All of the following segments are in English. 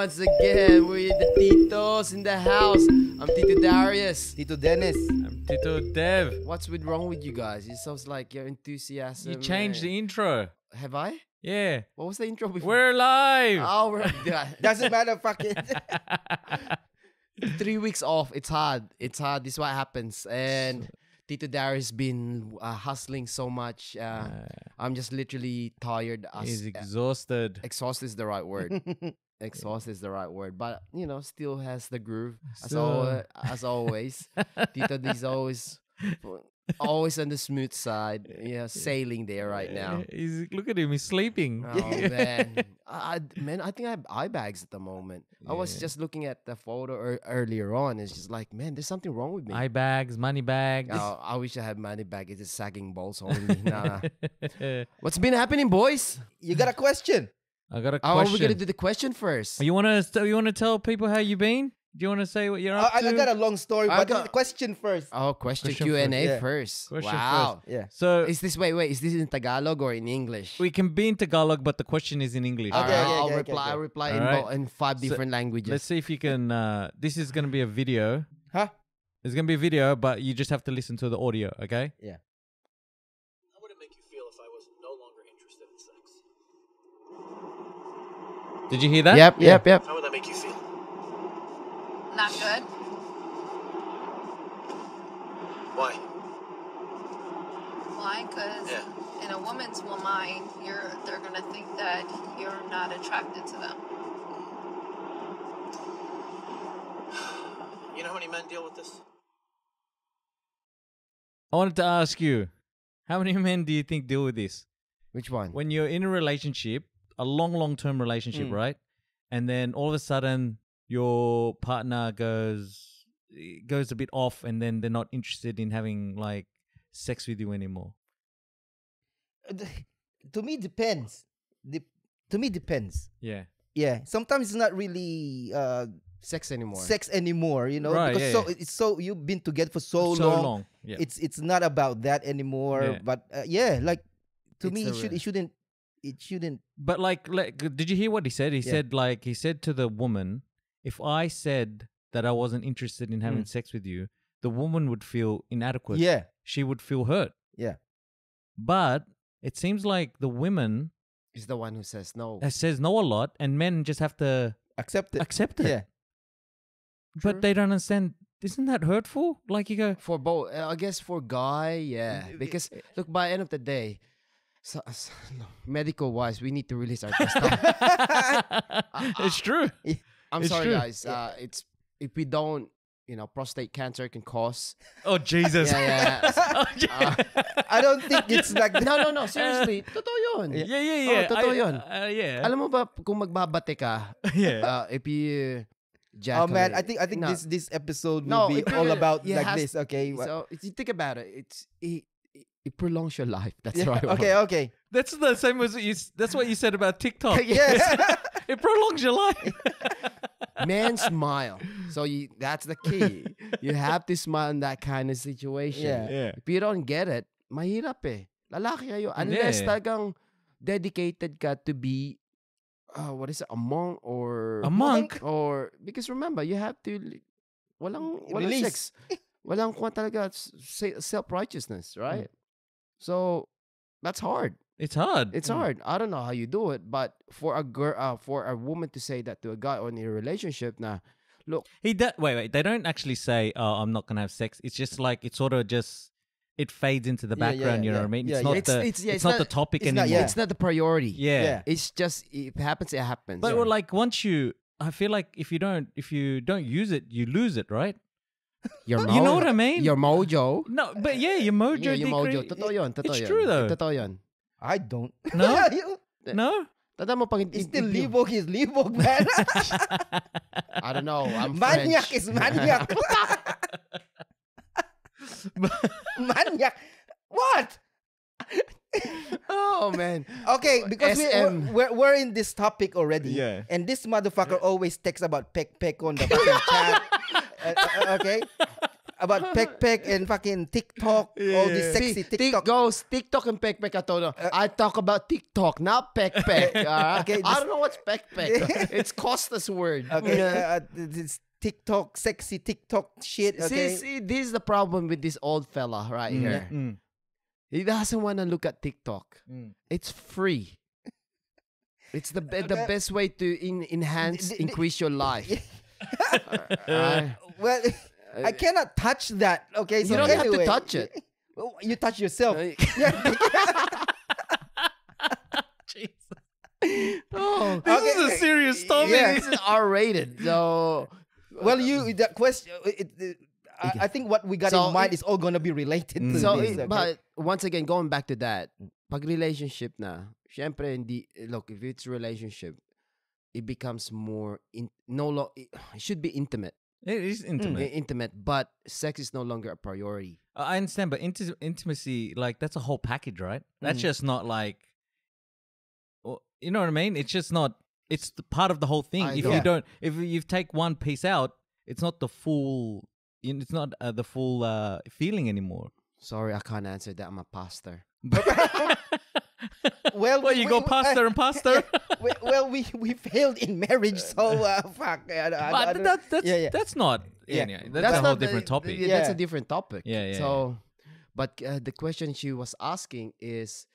once again. We're the Titos in the house. I'm Tito Darius. Tito Dennis. I'm Tito Dev. What's with wrong with you guys? It sounds like your enthusiasm. You changed the intro. Have I? Yeah. What was the intro before? We're live. Oh, we're Doesn't matter, fuck it. three weeks off. It's hard. It's hard. This is what happens. And Tito Darius been uh, hustling so much. Uh, I'm just literally tired. As, He's uh, exhausted. exhausted is the right word. Exhausted is the right word, but you know, still has the groove as Still. always. As always, Tito D's always always on the smooth side. Eh, yeah, eh, sailing there right eh, now. He's look at him. He's sleeping. Oh man, I, I- man, I think I have eye bags at the moment. I was just looking at the photo ear- earlier on. It's just like, man, there's something wrong with me. Eye bags, money bags. Oh, I wish I had money bag. It's just sagging balls only. nah. What's been happening, boys? you got a question? I got a Oh, question. we're gonna do the question first. you wanna st- you wanna tell people how you been? Do you wanna say what you're I, up I to? got a long story, I but got- the question first. Oh, question, Question Q and first, A yeah. first. Question wow. Yeah. so Is this wait wait? Is this in Tagalog or in English? we can be in Tagalog, but the question is in English. Okay, right, okay, I'll okay, reply. okay. I'll reply in, Alright. bo- in five So, different languages. Let's see if you can. Uh, this is gonna be a video. Huh? It's gonna be a video, but you just have to listen to the audio. Okay? Yeah. How would it make you feel if I was no longer interested in sex? Did you hear that? Yep, yep, yep. How would that make you feel? Not good. Why? Why? Because Yeah. in a woman's mind, you're they're gonna think that you're not attracted to them. You know how many men deal with this? I wanted to ask you, how many men do you think deal with this? Which one? When you're in a relationship, a long, long term relationship, Mm. right? And then all of a sudden your partner goes goes a bit off and then they're not interested in having like sex with you anymore. to me, depends. Dep- to me, depends. Yeah. Yeah. Sometimes it's not really uh, Sex anymore? sex anymore, you know, Right, because yeah, so yeah. it's so you've been together for so, so long. long. Yeah. It's it's not about that anymore. Yeah. But uh, yeah, like to It's me, it should it shouldn't it shouldn't. But like, like, did you hear what he said? He Yeah. said like he said to the woman, if I said that I wasn't interested in having Mm. sex with you, the woman would feel inadequate. Yeah. She would feel hurt. Yeah. But it seems like the women Is the one who says no. uh, says no a lot, and men just have to Accept it. accept it. Yeah. True. But they don't understand. Isn't that hurtful? Like you go, For both, uh, I guess for guy, yeah. Because look, by end of the day, so, so, no, medical wise, we need to release our testosterone. it's true. I'm It's sorry, true. guys. Uh, it's if we don't, you know, prostate cancer can cause. Oh Jesus. Yeah, yeah. Oh, yeah. I don't think it's like no, no, no. Seriously, totoo yun. yeah, yeah, Oh, yeah. totoo I- yun. uh, yeah. Alam mo ba kung magbabate ka, yeah. uh, if you Oh man, I think I think no. this this episode will No, be all about it like has- this. Okay. So if you think about it, it's it, it, it prolongs your life. That's Yeah, right. Okay. Okay. That's the same as you. That's what you said about TikTok. Yes. it prolongs your life. Man, smile. So you, that's the key. You have to smile in that kind of situation. Yeah. yeah. If you don't get it, mahirap eh. Lalaki kayo. Unless Yeah. talagang dedicated ka to be, uh, what is it, a monk or... A monk. Or, because remember, you have to, walang, walang Release. sex. Walang kuha talaga self-righteousness, right? So, that's hard. It's hard. It's hard. I don't know how you do it, but for a girl, uh, for a woman to say that to a guy on a relationship, na, look, He do- wait, wait. They don't actually say, "Oh, I'm not gonna have sex." It's just like it sort of just it fades into the Yeah, yeah, background. you know yeah. what I mean? Yeah, it's not the it's- yeah, it's, it's not, the topic it's not- yeah. it's not the priority. yeah. It's just if it happens, it happens. But well, like once you, I feel like if you don't if you don't use it, you lose it, right? Your You know what I mean? Your mojo. No, but yeah, your mojo. Yeah, your mojo. decre- Totoo yun. Totoo It's yun. true though. Totoo yun. I don't. No? You- No, Tanda mo pag it's still if you- libog is libog, man. I don't know. I'm maniac French. is maniac. maniac. What? Oh man. Okay, because we, SM. we're, we're, we're in this topic already. Yeah. And this motherfucker always texts about peck peck on the fucking chat. Uh, uh, okay. about Peck Peck and fucking TikTok, all these Yeah. sexy TikTok. goes TikTok and Peck Peck. I told her, I talk about TikTok, not Peck Peck. alright? Okay, I don't know what's Peck Peck. it's Costa's word. Okay, Yeah. uh, this TikTok, sexy TikTok shit. Okay, See, see, this is the problem with this old fella right Mm. here. Mm. He doesn't want to look at TikTok. Mm. It's free. It's the be- the best way to in- enhance, D- d- increase your life. Alright? Well, I cannot touch that. Okay, so You don't have to touch it. Oh, you touch yourself. Jesus. Oh, This Okay. is a serious topic. Yeah. this is R rated. So well, you the question. Uh, it, it, I, I think what we got So in mind it- is all gonna be related to So, this. okay? but once again, going back to that, pag relationship na, syempre, hindi, look, if it's relationship, it becomes more, in, no lo, it should be intimate, It is i- intimate. intimate, but sex is no longer a priority. I understand, but inti- intimacy, like that's a whole package, right? That's Mhm. just not like, well, you know what I mean? It's just not. It's the part of the whole thing. I if know. you don't, if you take one piece out, it's not the full. It's not uh, the full uh, feeling anymore. Sorry, I can't answer that. I'm a pastor. well, well, we- you we- go we- pastor and pastor. we- well, we we failed in marriage, so uh, fuck. I, I, I, but don't- that, that's yeah, yeah. that's not. Yeah. Yeah, that's, a whole different topic. Yeah, That's a different topic. Yeah, yeah, So, but uh, the question she was asking is,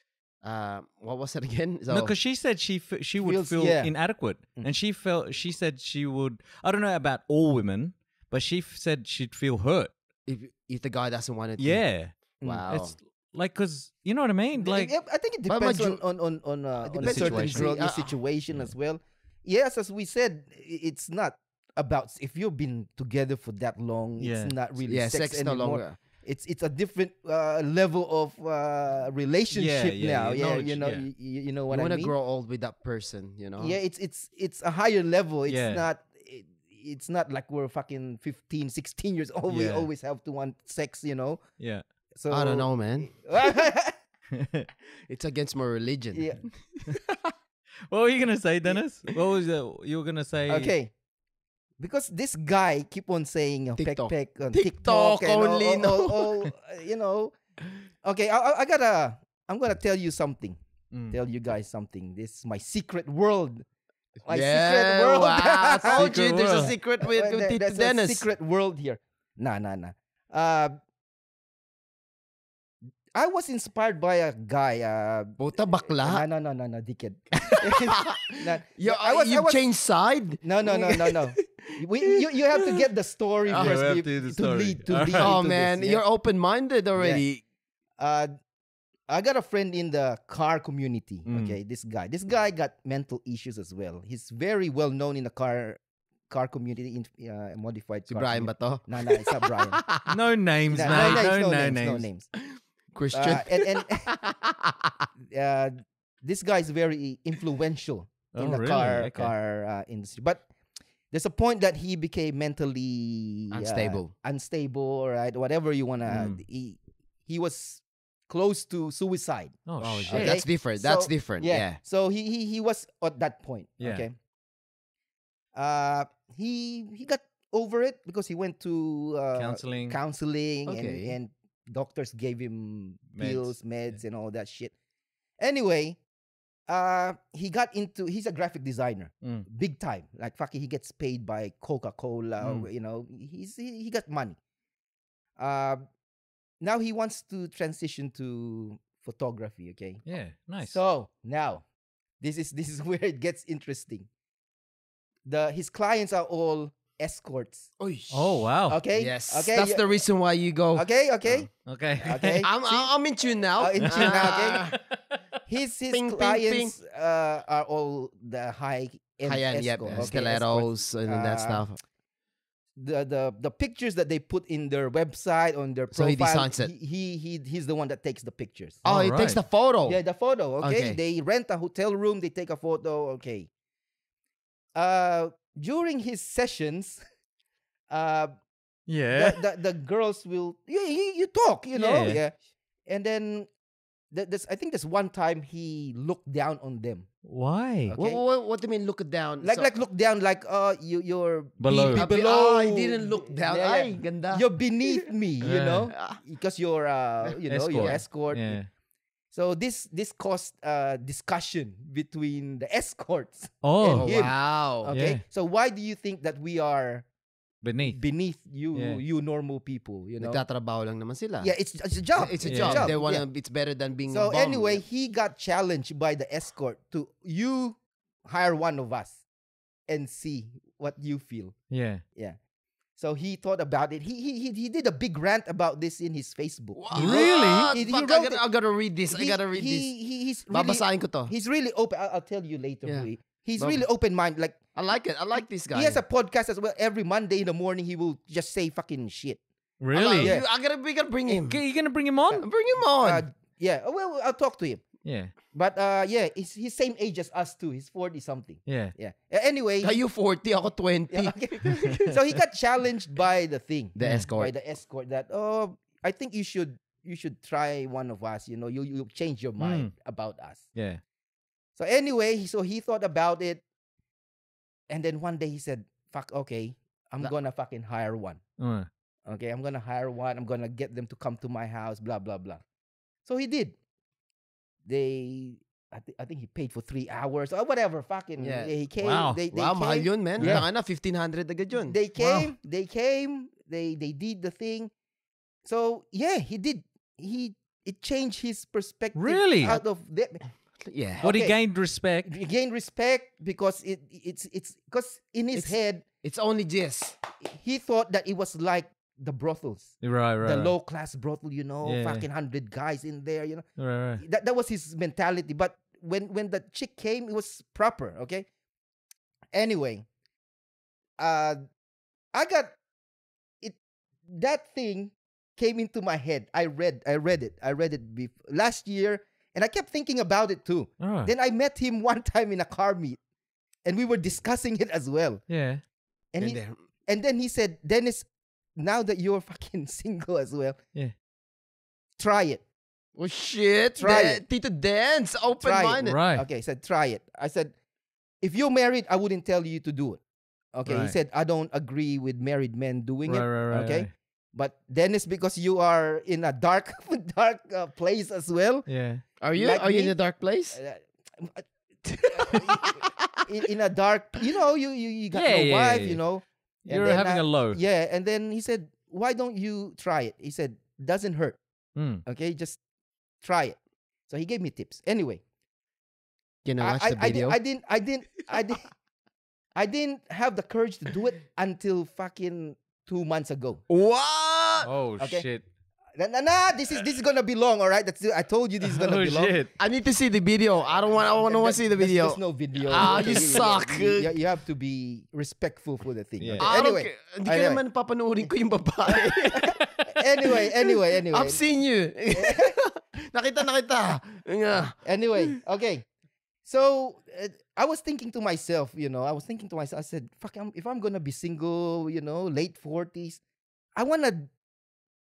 uh, what was it again? So, No, because she said she f- she would Feels- feel yeah. inadequate, Mm. and she felt she said she would. I don't know about all women, but she f- said she'd feel hurt. if if the guy doesn't want it, to- Yeah, wow. it's like because you know what I mean. Like I think it depends on on on on, uh, It on a certain situation. girl, uh, situation as well. Yes, as we said, it's not about if you've been together for that long. Yeah. It's not really yeah, sex, sex, no anymore. longer. It's it's a different uh, level of uh, relationship yeah, now. yeah, Yeah, you know, yeah. you, you you know what you I want to mean. grow old with that person, you know? Yeah, it's it's it's a higher level. It's Yeah. not. It, it's not like we're fucking 15, 16 years old. We always have to want sex, you know. yeah. So I don't know, man. It's against my religion. what were you gonna say, Dennis? What was the, you were gonna say? Okay. Because this guy keep on saying uh, TikTok. peck on TikTok TikTok, and only, all, no. all- all, uh, you know. Okay, I, I- I gotta. I'm gonna tell you something. Mm. Tell you guys something. This is my secret world. My yeah, secret world. Wow, I told Secret you there's a secret with, Well, with there- there's Dennis. a secret world here. Nah, nah, nah. Uh, I was inspired by a guy. Uh, Puta bakla. no, no, no, no, no, dickhead. Nah, You, I was- I was- changed side? No, no, no, no, no. We, you, you have to get the story Oh, first have to the to story. lead to Alright. lead Oh into man, this, yeah? you're open-minded already. uh I got a friend in the car community. Mm. Okay, this guy. This guy got mental issues as well. He's very well known in the car car community in uh, modified Si car Brian community. ba to? No, no, it's not Brian. No names, no, mate. no, names, no, no names, names. no names. Christian. Uh, and and uh, this guy is very influential in Oh, the really? car Okay. car uh, industry. But there's a point that he became mentally uh, Unstable. unstable, right? Whatever you wanna. Mm. He he was close to suicide. Oh, Oh, shit. Okay. That's different. That's So, different. Yeah. Yeah. So he he he was at that point. Yeah. Okay. Uh, he he got over it because he went to uh, Counseling. counseling Okay. and, and doctors gave him Meds, pills, meds, and all that shit. Anyway, uh, he got into. He's a graphic designer, Mm. big time. Like fucking, he gets paid by Coca Cola. Mm. You know, he's he, he got money. Uh, now he wants to transition to photography. Okay. Yeah, nice. So now, this is this is where it gets interesting. The his clients are all escorts. oh wow. Okay. Yes. Okay. That's you- the reason why you go. Okay. Okay. Okay. Okay. I'm, I'm in tune now. Uh, in tune now, okay? Ah. His his Ping, ping, clients Uh, are all the high end High end, yep. escort, okay, Stilettos escorts. and that Uh, stuff. The the the pictures that they put in their website on their So he designs it. He, he he he's the one that takes the pictures. Oh, he takes Alright. the photo. Yeah, the photo. Okay? Okay. They rent a hotel room. They take a photo. Okay. Uh, during his sessions, uh, yeah. the, the the girls will you, you, you talk, you know, Yeah. yeah. And then th- there's, I think there's one time he looked down on them. Why? Okay. What, what, what do you mean look down? Like So- like look down like uh you you're Below. be- be- below ah, he didn't look down. Yeah, yeah. Ay, ganda. You're beneath me, you know, because you're uh you know you're escort. Yeah. So this this caused uh discussion between the escorts. Oh, Oh, him. wow. Okay, Yeah. so why do you think that we are beneath. beneath you Yeah. you normal people? You know, Nagtatrabaho lang naman sila. yeah, it's it's a job. It's a Yeah. job. They wanna. It's better than being. So a bum. anyway, he got challenged by the escort to you hire one of us and see what you feel. Yeah, yeah. So he thought about it. He he he, he did a big rant about this in his Facebook. Wow. Really? He- he I, wrote gotta. I gotta read this. I He- gotta read he, this. He, he's really, Babasahin ko to. he's really open. I'll, I'll tell you later. Yeah. Hui. He's Bab- really open minded. Like I like it. I like this guy. he has a podcast as well. Every Monday in the morning, he will just say fucking shit. I like- Really? Yeah. I gotta. We gotta bring him. Okay, you gonna bring him on? Bring him on. Uh, yeah. Well, I'll talk to him. Yeah. But uh, yeah, he's he's same age as us too. He's forty something. Yeah. Yeah. Uh, Anyway. Are you 40? Ako 20. Yeah, okay. so he got challenged by the thing. The Yeah. escort. By the escort that oh I think you should you should try one of us. You know, you you change your mind about us. Yeah. So anyway, he- so he thought about it, and then one day he said, "Fuck, okay, I'm La- gonna fucking hire one. Uh, Okay, I'm gonna hire one. I'm gonna get them to come to my house. Blah blah blah." So he did. They, I, thi- I think he paid for three hours or whatever. Fucking Yeah. He came. Wow. They, they wow, mahal came, yun, man. Yeah. Tanga na, 1,500 agad yun. They Wow. came. They came. They they did the thing. So yeah, he did. He it changed his perspective. Really? Out of that, yeah. What he gained respect. he gained respect because it it's it's because in his It's- head It's only this. he thought that it was like the brothels, Right, right. the right. low class brothel. You know, Yeah, yeah. fucking hundred guys in there. You know, Right, right. that that was his mentality. But when when the chick came, it was proper. Okay. Anyway, uh, I got it. That thing came into my head. I read. I read it. I read it bef- last year, and I kept thinking about it too. Oh, Then I met him one time in a car meet, and we were discussing it as well. yeah. And, And he, there- and then he said, Dennis, now that you're fucking single as well, Yeah. try it. Oh, shit. Try Da- Tito Dance. Open-minded. Right. Okay, I said, try it. I said, if you're married, I wouldn't tell you to do it. Okay, he said, I don't agree with married men doing Right, it. right, right. okay, right. but Dennis, because you are in a dark, dark uh, place as well. Yeah. Are you? Like Are you in a dark place? uh, in, in a dark, you know, you you, you got Yeah, no yeah, wife, yeah, you know. And You're having I- a low. Yeah, and then he said, "Why don't you try it?" He said, "Doesn't hurt. Mm. Okay, just try it." So he gave me tips. Anyway, Can I I, watch I, the I, video? I didn't, I didn't, I didn't, I didn't have the courage to do it until fucking two months ago. what? Oh Okay. shit. Nah, nah, nah, this is this is gonna be long. All right, that's I told you this is gonna oh be long. shit. I need to see the video. I don't want. I want to see the video. There's no video. Ah, you You- suck. You, you- you have to be respectful for the thing. Yeah. okay? I Anyway, ca- Hindi ko anyway. naman papanoorin ko yung babae. anyway, anyway, anyway. I've seen you. nakita, nakita. Anyway, okay. So uh, I was thinking to myself, you know, I was thinking to myself, I said, fuck, I'm, if I'm gonna be single, you know, late 40s, I wanna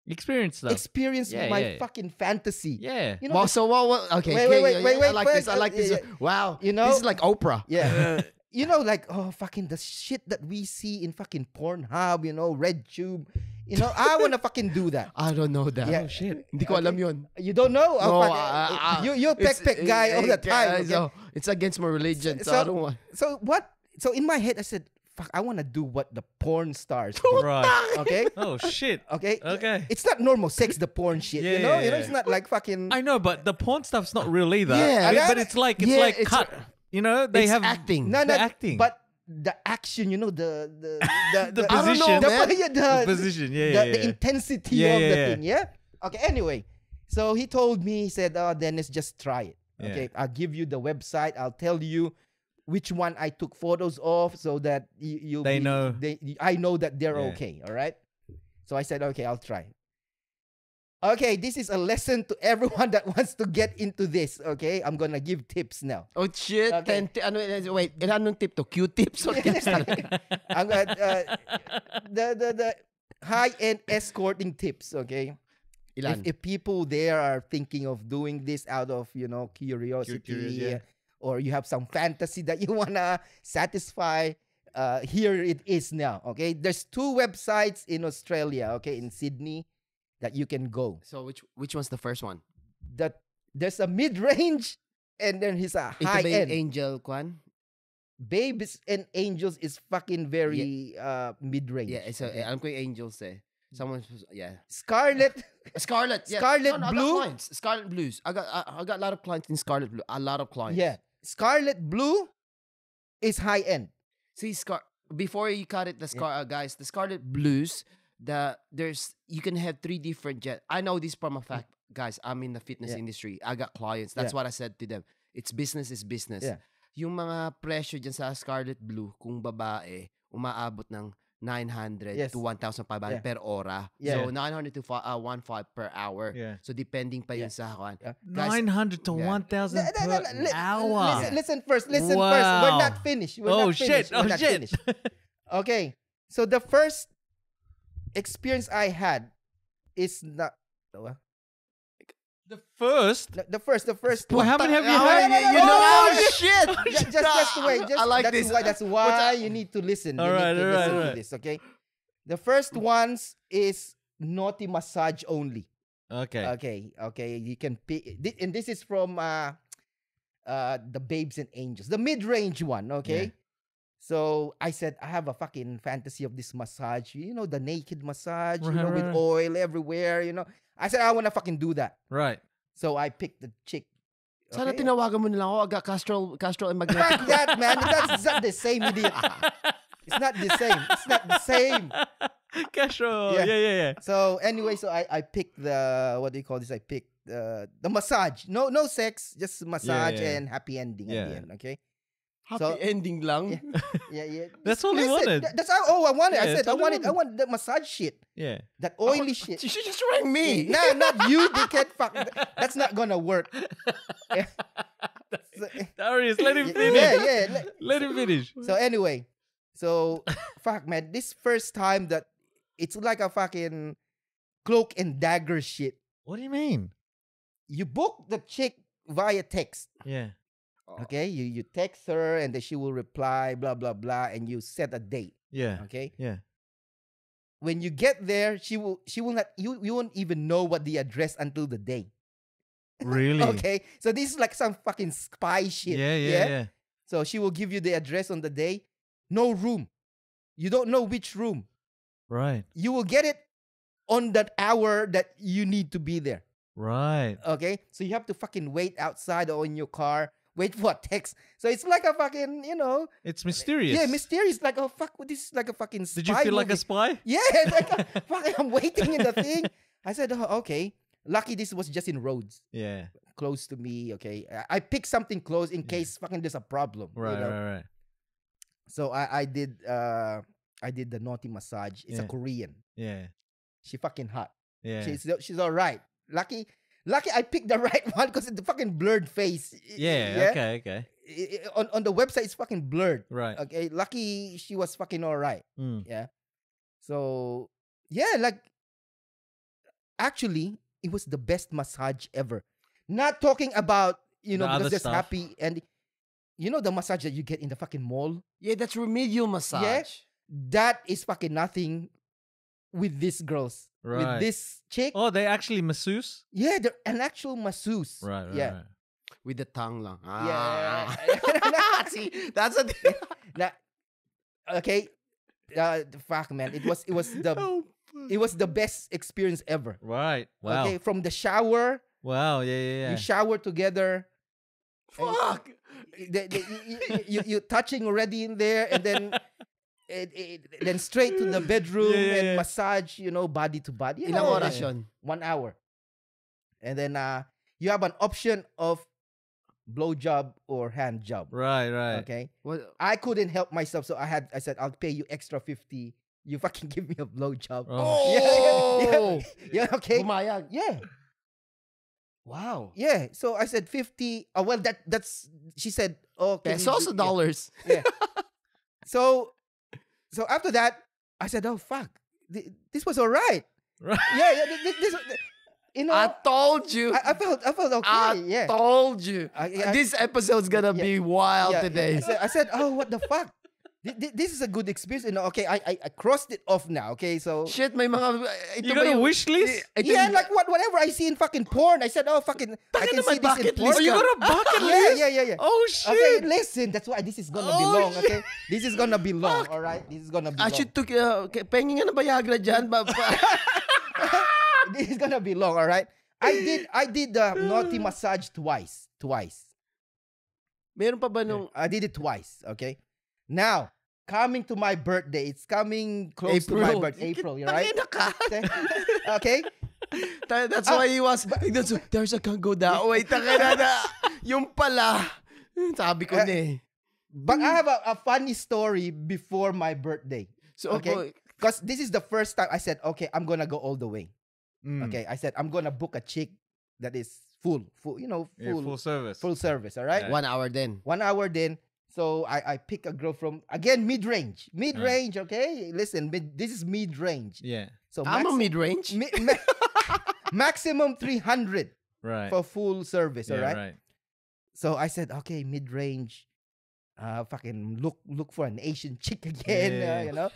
Experience stuff. experience Yeah, my yeah. fucking fantasy. yeah. You know, Wow, so what, what? Okay, Wait, okay, wait, wait, yeah, wait, yeah, wait, I like wait, this. I like this. yeah, Wow. You know? this is like Oprah. yeah. you know, like, oh, fucking the shit that we see in fucking Pornhub, you know, Red Tube. You know, I wanna fucking do that. I don't know that. Yeah. Oh shit. Hindi ko Okay. alam yun. You don't know? Oh, No, fuck, uh, ah, you, you're It's- peck peck guy all the eh, time. eh, okay? So, it's against my religion, so, So- I don't want. So what? So in my head, I said, "Fuck, I want to do what the porn stars do." Right. okay, Oh shit. okay, Okay. It's not normal sex, the porn shit. Yeah, you know, yeah, you know, it's not like fucking. I know, but the porn stuff's not real either. Yeah. But- I but it's like it's Yeah, like it's- cut. You know, they it's have acting. no, no, acting. but the action, you know, the the the, The I don't know, position. the, man. yeah, the, the position. Yeah, the, yeah, the intensity Yeah, of yeah, the yeah. thing. Yeah. Okay. Anyway, so he told me, he said, "Oh, Dennis, just try it. Yeah. Okay, I'll give you the website. I'll tell you." Which one I took photos of, so that you, you They know. They, I know that they're Yeah. okay. All right. So I said, okay, I'll try. Okay, this is a lesson to everyone that wants to get into this. Okay, I'm gonna give tips now. Oh shit. Okay. Ten, ano, eh, wait, anong tip to? Q-tips or tips talaga? I'm gonna, uh, the the the high end escorting tips. Okay, Ilan? if, if people there are thinking of doing this out of you know curiosity curious, yeah. Or you have some fantasy that you wanna satisfy uh here it is now okay there's two websites in australia okay in sydney that you can go so which which one's the first one? that there's a mid-range and then he's a high end Angel Kwan? babies and angels is fucking very uh mid-range Yeah, it's a, okay? alam ko yung Angels eh. Someone, yeah. scarlet Scarlet, yeah. Scarlet no, no, Blue? Scarlet Blues. I got, I, I got a lot of clients in Scarlet Blue. A lot of clients. yeah scarlet blue is high end See, Scar. Before you cut it, the Scar uh, guys, the Scarlet Blues. The there's you can have three different jet. I know this from a fact, guys. I'm in the fitness Yeah. industry. I got clients. That's Yeah. what I said to them. It's business is business. Yeah. Yung mga presyo dyan sa Scarlet Blue, kung babae, umaabot ng 900 Yes. to 1,500 Yeah. per ora. Yeah. So 900 to uh, 1,500 per hour. Yeah. So depending pa yun Yeah. sa. Yeah. Nine hundred to yeah. one thousand No, no, per no, no, hour. Listen, listen first. Listen first. We're not finished. We're oh not shit! finished. We're Oh not shit! finished. Okay. So the first experience I had is not the first. the the first. The first. Well, how many have you Oh, had? you- you know- no, oh, shit! Ju- just, just wait. Just, I like that's this. Why, that's why you need to listen. All you right, need to all right, listen all to right. this. Okay. The first ones is naughty massage only. Okay. Okay, okay. You can pick, and this is from uh, uh, the Babes and Angels, the mid-range one. Okay. So I said I have a fucking fantasy of this massage. You know, the naked massage. you Right, know, with right. oil everywhere. You know. I said I want to fucking do that. Right. So I picked the chick. Sana okay? tinawagan mo nila ako. I got Castrol, Castrol and Fuck that, man. That's not the same, idiot. It's not the same. It's not the same. Castro. Yeah. Yeah, yeah, yeah. So anyway, so I I picked the what do you call this? I picked uh, the massage. No no sex, just massage yeah. and happy ending at the end. Okay. Happy So- ending lang. Yeah. Yeah, yeah. That's Just all he listen, wanted. tha- That's all, oh I wanted. I said I all wanted I wanted. want the massage shit. Yeah. That oh, oily shit. She should just ring me. no, not you, dickhead. Fuck. That's not gonna work. Yeah. So- Darius, let him finish. yeah, yeah. Let- Let him finish. So anyway, so fuck man, this first time that it's like a fucking cloak and dagger shit. What do you mean? You book the chick via text. Yeah. Oh. Okay, you you text her and then she will reply, blah blah blah, and you set a date. Yeah. Okay, Yeah. when you get there, she will she will not you you won't even know what the address until the day. Really? Okay, so this is like some fucking spy shit. Yeah, yeah, yeah. So she will give you the address on the day. No room. You don't know which room. Right. You will get it on that hour that you need to be there. Right. Okay, so you have to fucking wait outside or in your car. Wait for a text. So it's like a fucking, you know, It's mysterious. yeah, mysterious. Like, oh fuck, this is like a fucking. Spy Did you feel like a spy? Yeah, like, uh, fuck, I'm waiting in the thing. I said, oh, okay. Lucky this was just in Rhodes, Yeah. close to me. Okay, I, I picked something close in Yeah. case fucking there's a problem. you Right, know? right, right. So I, I did, uh, I did the naughty massage. It's a Korean. Yeah. She fucking hot. Yeah. She's she's all right. Lucky, lucky I picked the right one because it's the fucking blurred face. I- yeah, okay, okay. I- I- On on the website, it's fucking blurred. Right. Okay, lucky she was fucking all right. Mm. Yeah. So yeah, like actually, it was the best massage ever. Not talking about you know The because there's stuff. happy and you know the massage that you get in the fucking mall. Yeah, that's remedial massage. Yeah? That is fucking nothing with these girls. Right. With this chick. Oh, they actually masseuse? Yeah, they're an actual masseuse. Right, right, Yeah. right. With the tongue lang. Yeah. Ah. See, that's a Now, okay. Uh, fuck, man. It was it was the Oh, it was the best experience ever. Right. Wow. Okay, from the shower, Wow. Yeah, yeah, yeah. you shower together. fuck. the, the, you, you, you, you touching already in there, and then it, it, then straight to the bedroom Yeah, yeah, and massage, you know, body to body. You Ilang know, oras yun? One hour, and then uh, you have an option of blow job or hand job. right, right. Okay, What? I couldn't help myself, so I had I said I'll pay you extra fifty. You fucking give me a blow job. Oh, Yeah, yeah, yeah. Oh! Yeah, okay. Bumayag. Yeah, Wow. yeah. So I said fifty. Oh well, that that's. She said, "Oh, can you Pesos do- or yeah. dollars? So, so after that, I said, "Oh fuck, Th- this was all right." Right. Yeah, yeah. thi- thi- This, you know, I told you. I, I felt I felt okay. I yeah. told you. I- I- this episode's gonna Yeah. be wild Yeah, today. I said, I said, oh, what the fuck? Thi- thi- This is a good experience. You know, okay, I, I, I crossed it off now. Okay, so Shit, may mga... Ito You ba got a yung- wish list? Ito yeah, yung- like what, whatever I see in fucking porn, I said, oh, fucking, I Taka can na, may see this in bucket porn. list Oh, you got a bucket yeah, list? yeah, yeah, yeah. Oh shit! Okay, listen. That's why this is gonna be Oh, long. Okay, this is gonna be long. All right, this is gonna be I long. should took... Uh, okay, pengin nga na Viagra dyan. Ba, ba- this is gonna be long. All right. I did I did the naughty massage twice. Twice. Meron pa ba nung... I did it twice. Okay. Now coming to my birthday. It's coming close to my birthday. April. you're right? Tangina okay. Ta- That's Ah, why he was... That's, there's a can't go that way. Tangina na. Yung pala. Sabi ko Eh, na eh. But I have a, a funny story before my birthday. So, okay. okay. Because this is the first time I said, okay, I'm gonna go all the way. Mm. Okay. I said I'm gonna book a chick that is full, full, you know, Yeah, full, full service. full service. All right. Yeah. One hour then. One hour then. So I, I pick a girl from again mid range. Mid range, okay? Listen, mid, this is mid range. Yeah. So I'm a mid-range. mi- ma- maximum 300 Right. for full service, yeah, all right? right. So I said, okay, mid range. Uh, fucking look look for an Asian chick again, uh, you know.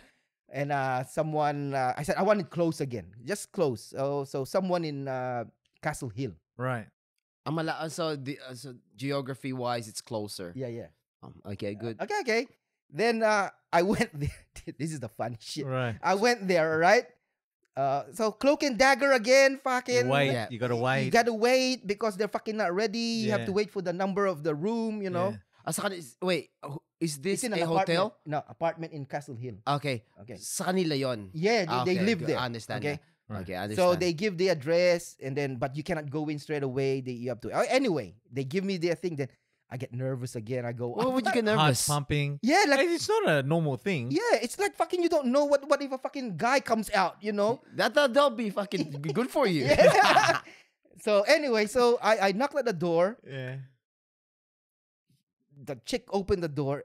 And uh, someone, uh, I said, I want it close again, just close. So so someone in uh, Castle Hill. Right. Ang mala- uh, so, the, uh, so geography wise, it's closer. Yeah, yeah. Um, okay, good. Okay, okay. Then uh, I went there. this is the funny shit. Right. I went there, right? Uh, so cloak and dagger again, fucking. You wait. Yeah. You gotta You wait. gotta wait because they're fucking not ready. You have to wait for the number of the room, you know. Yeah. Ah, sa kanila, wait, is this in a hotel? No, apartment in Castle Hill. Okay. Okay. Sa kanila yon. Yeah, they, Ah, they live there. I understand Okay. Right. Okay, I understand. So they give the address and then but you cannot go in straight away. They you have to uh, anyway, they give me their thing, then I get nervous again. I go, Why would you get Heart nervous? pumping. Yeah, like it's not a normal thing. yeah, it's like fucking you don't know what what if a fucking guy comes out, you know? That, that, that'll be fucking good for you. Yeah. so anyway, so I, I knocked at the door. Yeah. The chick opened the door,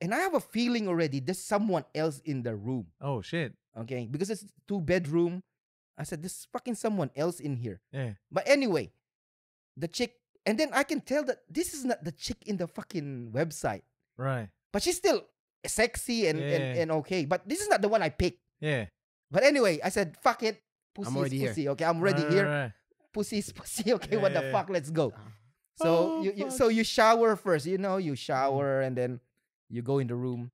and I have a feeling already there's someone else in the room. Oh shit. Okay, because it's two bedroom. I said there's fucking someone else in here. Yeah. But anyway, the chick, and then I can tell that this is not the chick in the fucking website, Right. but she's still sexy and and, Yeah. and okay. But this is not the one I picked. Yeah. But anyway, I said fuck it. Pussy already is here. pussy. Okay, I'm ready Right, here. right, right. Pussy is pussy. Okay, what the Yeah. fuck? Let's go. Ah. So Oh, you, you so you shower first, you know, you Mm-hmm. shower and then you go in the room,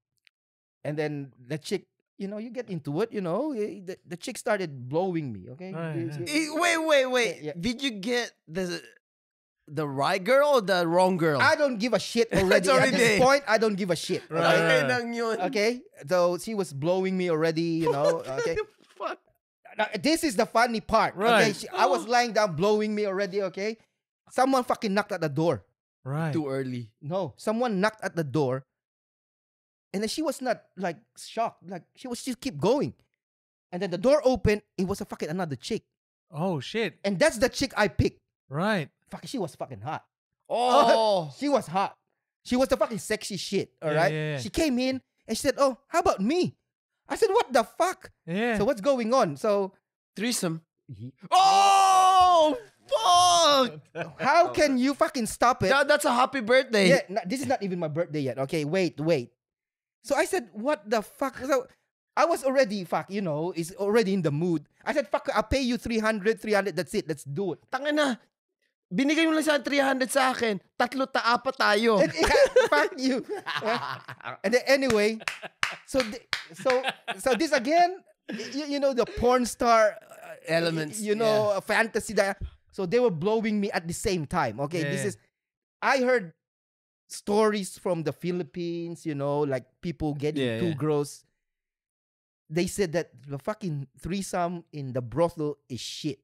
and then the chick, you know, you get into it, you know, eh, the, the chick started blowing me. Okay, Right, You- right. Eh, wait, wait, wait. yeah. Did you get the the right girl or the wrong girl? I don't give a shit already. At this there. point, I don't give a shit. Right, Okay. Okay right. lang yun. Okay. So she was blowing me already, you know. Okay. Fuck. Now, this is the funny part. Okay. Right. She, I was lying down blowing me already, okay? Someone fucking knocked at the door. Right. Too early. No, someone knocked at the door. And then she was not like shocked. Like she was just keep going. And then the door opened. It was a fucking another chick. Oh shit. And that's the chick I picked. Right. Fuck, she was fucking hot. Oh. She was hot. She was the fucking sexy shit. All Yeah, right. yeah, yeah. She came in and she said, "Oh, how about me?" I said, "What the fuck?" Yeah. So what's going on? So Threesome. Oh, fuck. how can you fucking stop it? That, that's a happy birthday. Yeah, no, this is not even my birthday yet. Okay, wait, wait. So I said, "What the fuck?" So I was already fuck, you know, is already in the mood. I said, "Fuck, I'll pay you 300, 300. That's it. Let's do it." Tanga na. Binigay mo lang sa 300 sa akin. Tatlo ta apat tayo. And, fuck you. and then anyway, so so so this again, you, you know the porn star uh, Elements, You know, a fantasy that. So they were blowing me at the same time. Okay, this is. I heard stories from the Philippines. You know, like people getting Yeah, yeah. girls. They said that the fucking threesome in the brothel is shit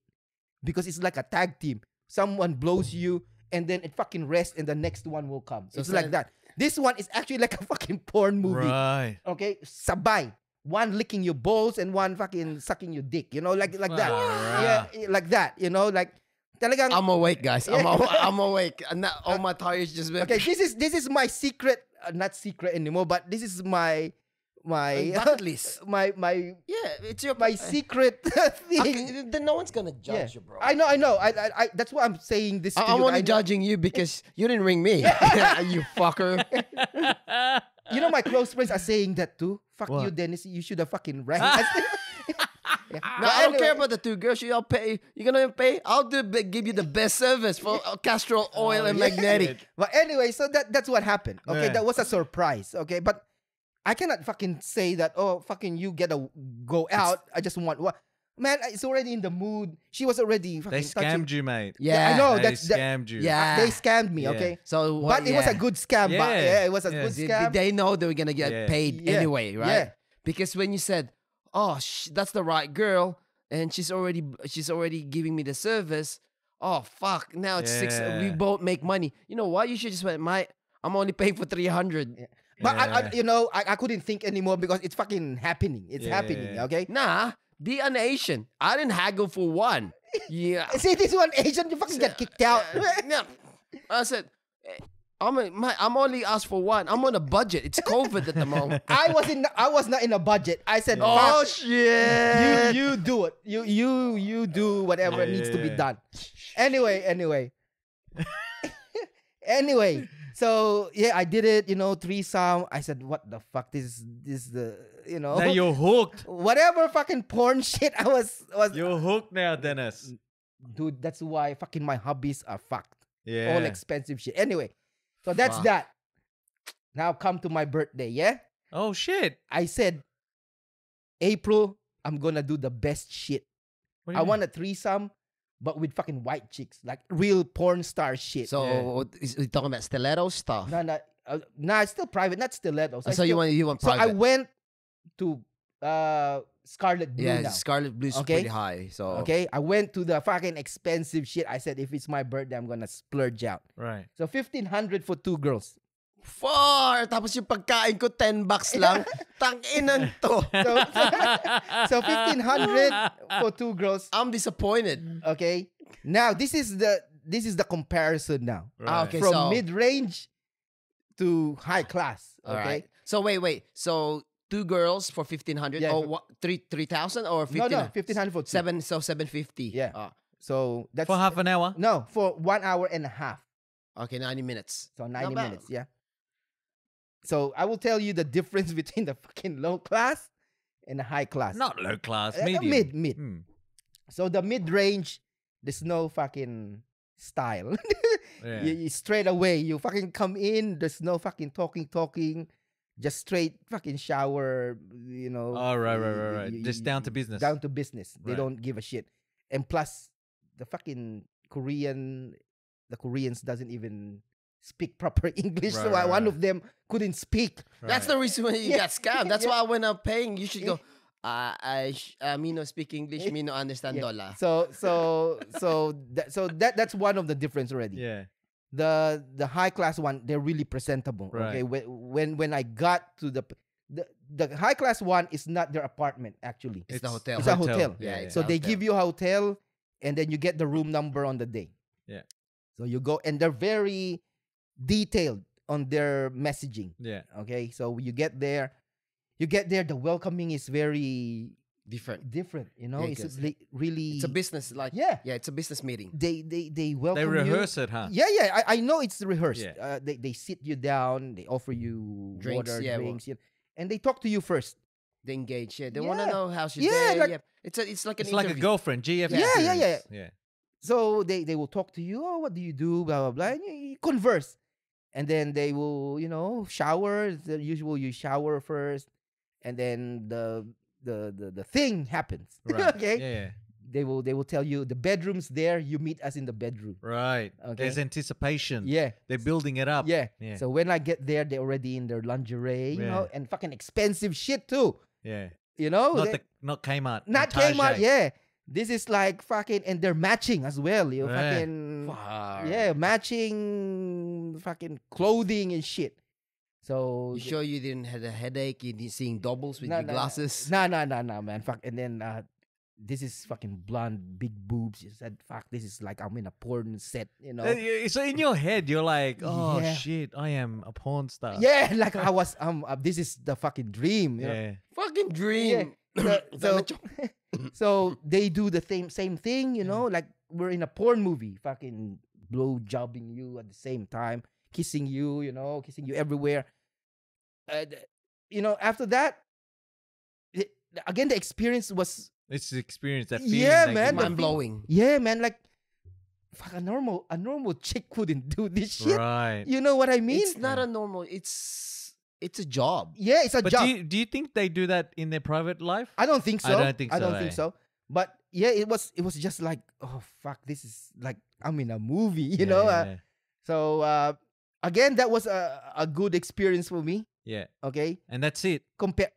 because it's like a tag team. Someone blows you, and then it fucking rests, and the next one will come. So it's sa- like that. This one is actually like a fucking porn movie. Right. Okay, sabay. One licking your balls and one fucking sucking your dick. You know, like like that. Alright. Yeah, like that. You know, like talagang. I'm awake, guys. I'm, Yeah. aw- I'm awake. And not, all my tires just went. okay, this is this is my secret. Uh, not secret anymore, but this is my my bucket list. my my Yeah, it's your my secret thing. Okay, then no one's gonna Yeah. judge you, bro. I know, I know. I, I, I that's why I'm saying this. I- to I'm you. only I judging you because you didn't ring me. you fucker. You know, my close friends are saying that too. Fuck you, Dennis. You should have fucking rang. I Yeah. No, But I don't care about the two girls. You'll pay. You're gonna pay. I'll do. Give you the best service for uh, castor oil and yeah. magnetic. But anyway, so that that's what happened. Okay, Yeah. that was a surprise. Okay, but I cannot fucking say that. Oh, fucking you get a go out. I just want what. Man, it's already in the mood. She was already fucking they touching- scammed you, mate. Yeah, I know. They that's that, scammed you. Yeah. they scammed me. Yeah. Okay, So, what, but it was a good scam. But Yeah. yeah, it was a Yeah. good Did, scam. did they know they were gonna get Yeah. paid Yeah. anyway, right? Yeah. Because when you said, "Oh, sh- that's the right girl," and she's already she's already giving me the service. Oh fuck! Now it's six. We Yeah. both make money. You know what? You should just went, "My, I'm only paying for three hundred. But I, I, you know, I, I couldn't think anymore because it's fucking happening. It's Yeah, happening. yeah, yeah. Okay. Nah, be an Asian. I didn't haggle for one. Yeah. See this one Asian, you fucking get kicked out. no. I said, eh, I'm a, my, I'm only asked for one. I'm on a budget. It's COVID at the moment. I was in. I was not in a budget. I said, oh shit! you you do it. You you you do whatever Yeah, needs to be done. Anyway, anyway, anyway. So yeah, I did it. You know, threesome. I said, what the fuck? This is this is the you know Now you're hooked. whatever fucking porn shit I was was. You're hooked now, Dennis. Dude, that's why fucking my hobbies are fucked. Yeah. All expensive shit. Anyway, so that's that. Now come to my birthday. Yeah, oh shit. I said, April. I'm gonna do the best shit. What do you I mean? want a threesome, but with fucking white chicks, like real porn star shit. So Yeah. is he talking about stiletto stuff? no, no, uh, nah, it's still private, not stilettos. I so you want you want private? So I went to uh Scarlet Blue yeah, now. Scarlet Blue's Okay? pretty high. So Okay, I went to the fucking expensive shit. I said if it's my birthday, I'm gonna splurge out. Right. So fifteen hundred for two girls. Far! Tapos yung pagkain ko, 10 bucks lang. Tanginan to. So, so fifteen hundred for two girls. I'm disappointed. Okay. Now this is the this is the comparison now. Ah, okay, From so- mid range to high class. Okay. right. So wait, wait. So two girls for 1500 Yeah, or for- what, three 3000 or 15 No, no, fifteen hundred for two. seven so 750 Yeah. Ah, So that's For half an hour. no for one hour and a half. okay 90 minutes So 90 minutes, yeah. So I will tell you the difference between the fucking low class and the high class. Not low class, Uh, medium. mid, mid. Hmm. So the mid range, there's no fucking style. Yeah. you, you straight away, you fucking come in, there's no fucking talking, talking, just straight fucking shower, you know. Oh, right, right, right, right. y- Just y- down to business. Down to business. They Right. don't give a shit. And plus, the fucking Korean, the Koreans doesn't even speak proper English. so Right, right, one right. of them couldn't speak. that's the reason why you Yeah. got scammed that's Yeah. why when i'm paying you should go uh, I sh- uh, me no speak english me no understand Yeah. dollar So so so that so that that's one of the difference already. Yeah. The the high class one, they're really presentable. Okay. When when when I got to the the, the high class one is not their apartment actually. It's the hotel. It's a hotel. Yeah, it's So a they hotel. give you a hotel and then you get the room number on the day. Yeah. So you go and they're very detailed on their messaging. Yeah. Okay. So you get there, you get there, the welcoming is very different different. You know, Yeah, it's li- really it's a business like Yeah. yeah it's a business meeting they they they welcome They you. rehearse it, huh? Yeah, yeah, I, I know it's rehearsed. Yeah. Uh, they they sit you down, they offer you Drinks, water, yeah, drinks, yeah, and they talk to you first. they engage yeah they want to know how your Yeah, like- yeah it's a, it's like an It's like a girlfriend, GF. Yeah, yeah, yeah, experience. yeah. So they they will talk to you. Oh, what do you do? Blah blah blah. And you, you converse, and then they will you know shower. The usual you shower first, and then the the the, the thing happens. Right. okay. Yeah, yeah. They will they will tell you the bedroom's there. You meet us in the bedroom. Right. okay There's anticipation. Yeah. They're building it up. Yeah. Yeah. So when I get there, they're already in their lingerie, you know, and fucking expensive shit too. Yeah. You know, Not They- the not Kmart. not Target. Kmart. Yeah, this is like fucking, and they're matching as well. You Yeah. fucking Fuck. yeah, matching fucking clothing and shit. So you sure you didn't have a headache you didn't seeing doubles with No, your no, no. glasses No, no, no, no, man. Fuck. And then uh, this is fucking blonde, big boobs. You said, fuck, this is like I'm in a porn set, you know. Uh, So in your head, you're like, oh Yeah. shit, I am a porn star. yeah, like I was um uh, this is the fucking dream. You know? yeah. Fucking dream. So, so, so they do the same same thing, you know, like we're in a porn movie, fucking blow jobbing you at the same time, kissing you, you know, kissing you everywhere. Uh, you know, after that, it, again the experience was It's the experience that feeling. Yeah, that man, Mind blowing. yeah, man, like fuck a normal a normal chick wouldn't do this shit. Right. You know what I mean? It's not a normal. It's it's a job. yeah, it's a But job. do you, do you think they do that in their private life? I don't think so. I so. don't think so. I don't so, think eh. so. But yeah, it was it was just like, oh fuck, this is like I'm in a movie, you Yeah, know. yeah, Uh, so uh, again, that was a, a good experience for me. yeah. Okay, and that's it. compare.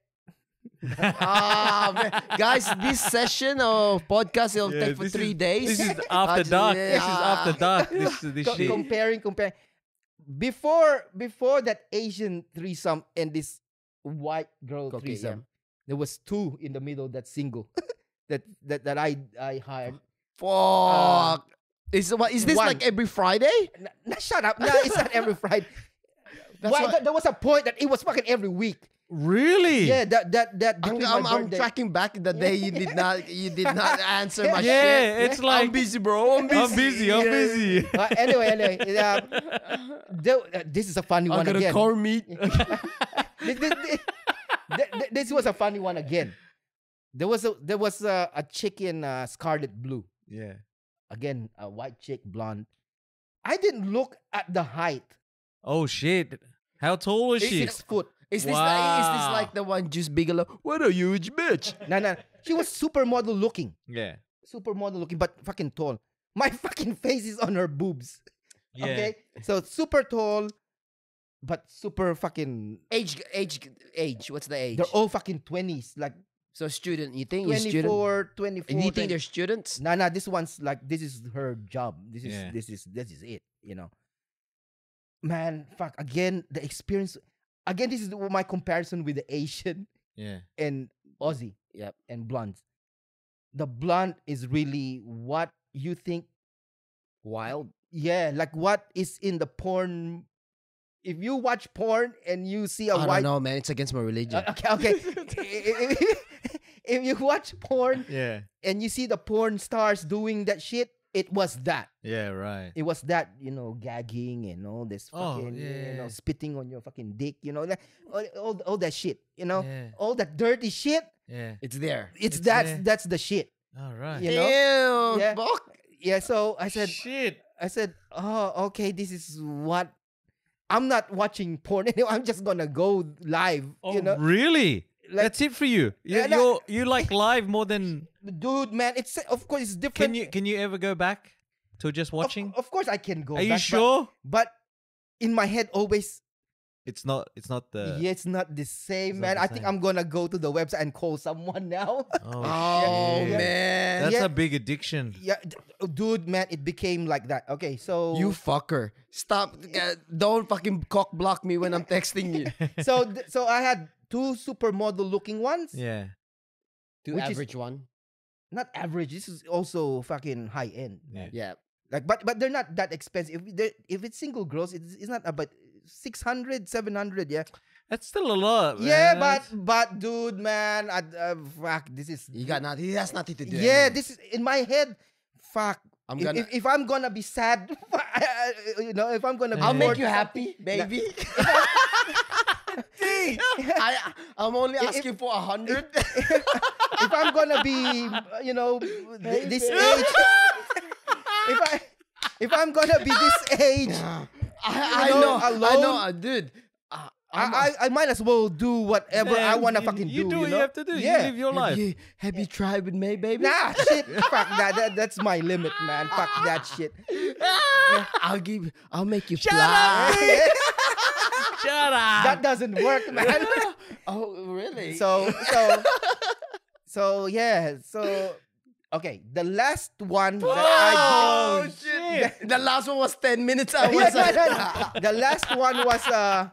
ah, guys, this session of podcast will Yeah, take for three is- days. This is after dark. yeah. This is after dark. This this Co- shit. comparing, comparing. Before before that Asian threesome and this white girl Okay, yeah. threesome, there was two in the middle. That single, that that that I I hired. Fuck. Is what is this one. like every Friday? N- n- shut up! No, it's not every Friday. That's Why, what- there was a point that it was fucking every week. really? Yeah, that that that. I'm, I'm, I'm tracking back the day you did not you did not answer my Yeah, shit. it's like I'm busy, bro. I'm busy. I'm busy. I'm Yeah. busy. Uh, anyway, anyway, uh, there- uh, this is a funny I one again. core meat. this, this, this- th- th- this was a funny one again. There was a there was a, a chick in uh, scarlet blue. yeah. Again, a white chick, blonde. I didn't look at the height. Oh shit. How tall was she? Six foot. Is this like, is this like the one Deuce Bigalow? What a huge bitch. No, no. She was supermodel looking. Yeah. Supermodel looking, but fucking tall. My fucking face is on her boobs. Yeah. Okay? So super tall, but super fucking Age, age, age. What's the age? they're all fucking 20s. Like so student. You think you're student? 24, 24. And you think 20. they're students? Nah, nah, this one's like this is her job. This is Yeah. this is this is it, you know. Man, fuck. Again, the experience again, this is the- my comparison with the Asian Yeah. and Aussie. Yep. And blonde. The blonde is really what you think, Wild. yeah, like what is in the porn. If you watch porn and you see a I white don't know, man. It's against my religion. Uh, okay, okay. if, if you watch porn Yeah. and you see the porn stars doing that shit, it was that. Yeah. Right. It was that, you know, gagging and all this Oh, fucking, yeah, you know, yeah. spitting on your fucking dick, you know, that, all, all, all that shit, you know, Yeah. all that dirty shit. Yeah. it's there. It's, It's that's there. that's the shit. All right. You know? Ew, Yeah. fuck. Yeah. So I said, shit. I said, oh, okay, this is what. I'm not watching porn anymore. I'm just gonna go live. Oh, you know, really? Like- That's it for you. You Yeah, you're, you like live more than. dude, man. It's of course it's different. Can you can you ever go back to just watching? Of, course, I can go. Are you back, but- sure? But, in my head, always, It's not. It's not the. yeah, it's not the same, man. the I think. I'm gonna go to the website and call someone now. Oh, Oh shit. man. That's Yeah. a big addiction. yeah, oh, dude, man, it became like that. Okay, so You fucker. Stop. uh, Don't fucking cock block me when I'm texting you. so th- so I had two supermodel looking ones. Yeah. Two Which is- average one. Not average. This is also fucking high end. Yeah. Yeah. Like, but but they're not that expensive. If they if it's single girls, it's, it's not about 600, 700, Yeah. That's still a lot. Yeah, but but dude, man, I, uh, fuck, this is You got nothing. He has nothing to do. yeah. anyway. This is in my head. Fuck. I'm gonna. if, if I'm gonna be sad, you know, if I'm gonna be I'll make you happy, baby. I I'm only If- asking for a hundred. if I'm gonna be, you know, th- this age, if I, if I'm gonna be this age, I, I You know, know, I know, uh, dude. Uh, I'm I, I, I might as well do whatever I wanna you- fucking you do. do you what know? you have to do. You Yeah. live your have life. You, have you tried with me, baby? Nah, shit. Fuck that, that. That's my limit, man. Fuck that shit. I'll give. I'll make you Shut fly. Shut up. that doesn't work, man. oh, really? so, so, so yeah. So, okay. The last one that I oh did. shit. the last one was ten minutes. I was like. The last one was uh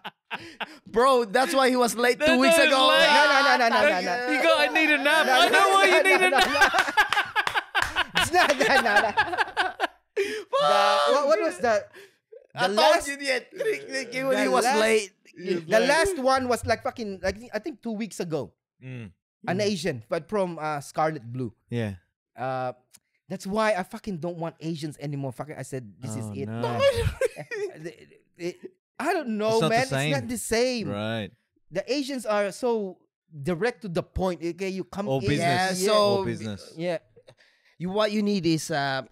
bro. That's why he was late two weeks ago. No, no, no, no, no, no, no. You got. I need a nap. No, I know why you need a nap. not. No, no, no. The- what, what was the? I The last, you yet. He was last- late. the last one was like fucking. Like I think two weeks ago. Mm. An Asian, but from uh, Scarlet Blue. Yeah. Uh, that's why I fucking don't want Asians anymore. Fucking, I said this Oh, is it. no. It- it- I don't know, not the man. It's not the same. Right. The Asians are so direct to the point. Okay, you come All in. business. Yeah, Yeah, so All business. yeah. you what you need is uh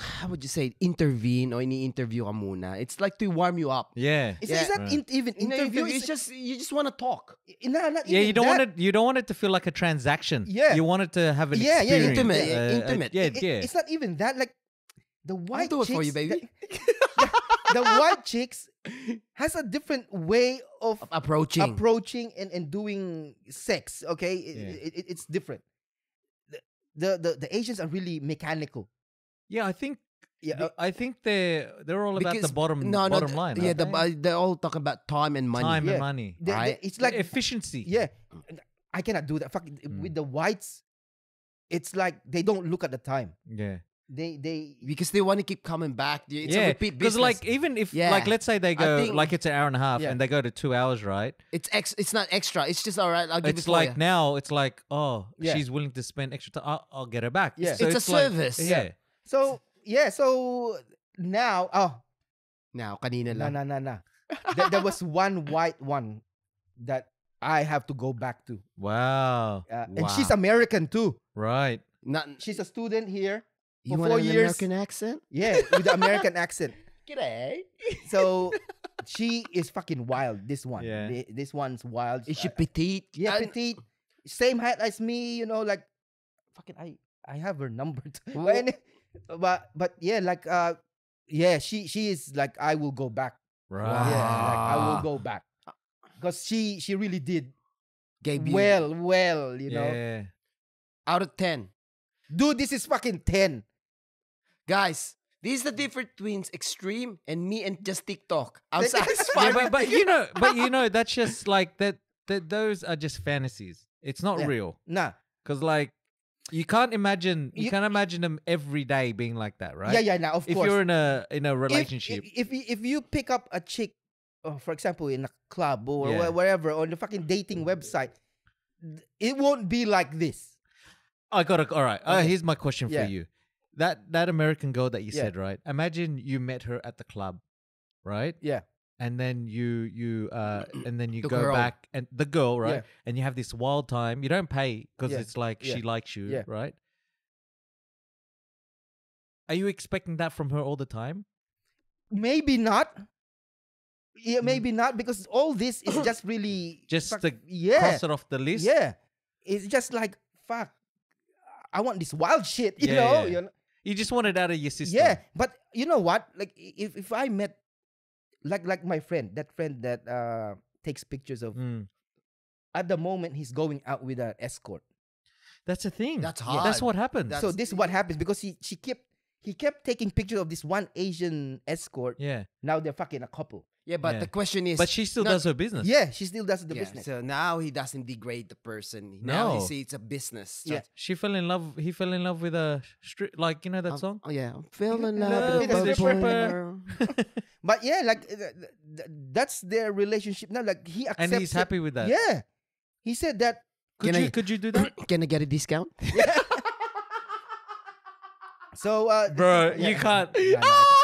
how would you say intervene or ini-interview ka muna. It's like to warm you up. Yeah. It's, Yeah. it's not Right. in, even In interview. it's It's just you just want to talk. no, not Yeah, you don't that. want it. You don't want it to feel like a transaction. Yeah. you want it to have an Yeah, yeah, intimate, uh, uh, intimate. yeah, It- yeah. It's not even that. Like the white I'll do it for you, chicks- baby. The, the white chicks has a different way of Approaching. approaching and, and doing sex. Okay, It- Yeah. it- it- it's different. The, the the the Asians are really mechanical. Yeah, I think. Yeah, the- I think they're they're all about the bottom no, no, bottom th- line. Yeah, aren't the, they? uh, they all talk about time and money. time Yeah. and money. They- they- Right. it's like efficiency. yeah, I cannot do that. Fuck Mm. with the whites. It's like they don't look at the time. Yeah. They they because they want to keep coming back. It's yeah, because like even if Yeah. like let's say they I go think- like it's an hour and a half Yeah. and they go to two hours, right? it's ex. It's not extra. It's just all right. I'll give It's it for like you. now it's like oh Yeah. she's willing to spend extra time. I'll, I'll get her back. Yeah. So It's a like- service. yeah. So yeah. So now oh Now, kanina lang. no no no. there, there was one white one that I have to go back to, Wow. uh, and she's American too. Right. Not, She's a student here. you for want four an years- American accent? Yeah, with the American accent. G'day. So she is fucking wild. This one, Yeah. Thi- this one's wild. Is she petite? yeah, petite, same height as me. You know, like fucking I I have her number. too. But, but yeah, like uh yeah, she she is like I will go back. Right. Yeah, like I will Ah. go back because she she really did Gave you well well. You know, yeah. out of ten. dude, this is fucking ten. Guys, this is the difference between extreme and me and just TikTok. I'm satisfied. Yeah, but, but you. you know, but you know, that's just like that. That those are just fantasies. It's not Yeah. real. Nah, Because like, you can't imagine. You, You- can't imagine them every day being like that, right? yeah, yeah. Now of If course, you're in a in a relationship, If, if, you- if you pick up a chick, uh, for example, in a club or Yeah. wherever on the fucking dating website, it won't be like this. I got to All right. Uh, here's my question Yeah. for you. That that American girl that you Yeah. said, right? Imagine you met her at the club, right? Yeah. And then you you uh and then you The go girl. back and the girl, right? Yeah. And you have this wild time. You don't pay because Yeah. it's like she likes you, Yeah. right? Are you expecting that from her all the time? Maybe not. Yeah, maybe not because all this is just really Just fuck- to yeah, Cross it off the list. yeah. It's just like fuck. I want this wild shit, you Yeah, know. yeah. You know? You just want it out of your system. Yeah, but you know what? Like if if I met like like my friend, that friend that uh takes pictures of Mm. at the moment he's going out with an escort. That's a thing. That's Yeah, That's what happens. That's- so this is what happens because he she kept he kept taking pictures of this one Asian escort. yeah. Now they're fucking a couple. Yeah, but Yeah. the question is, But she still no, does her business. Yeah, she still does the yeah, business. So now he doesn't degrade the person. Now he No. sees it's a business. Yeah. She fell in love. He fell in love with a strip, like you know that song. Oh yeah, I'm feeling Love with a stripper. But yeah, like uh, th- th- that's their relationship now. Like he accepts and he's it. happy with that. Yeah, he said that. Could Can you I- could you do that, Can I get a discount? So uh, bro? yeah. You can't. No, no, I,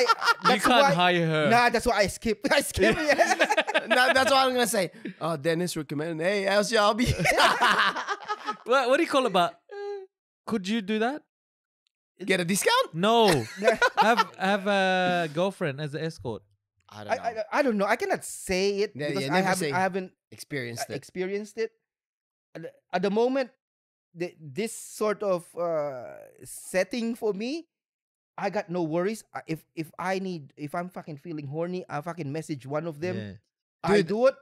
you that's can't why, hire her. Nah, that's why I skip. I skip. Yeah. no, that's what I'm gonna say. Oh, Dennis recommended. Hey, how's your hobby? What, what do you call it? But could you do that? Get a discount? No. have have a girlfriend as an escort. I don't know. I, I don't know. I cannot say it Yeah, because yeah, I haven't say. I haven't Experienced uh, it. experienced it. At the, at the moment, the, this sort of uh, setting for me, I got no worries. If if I need, if I'm fucking feeling horny, I fucking message one of them. Yeah. I Dude. do it.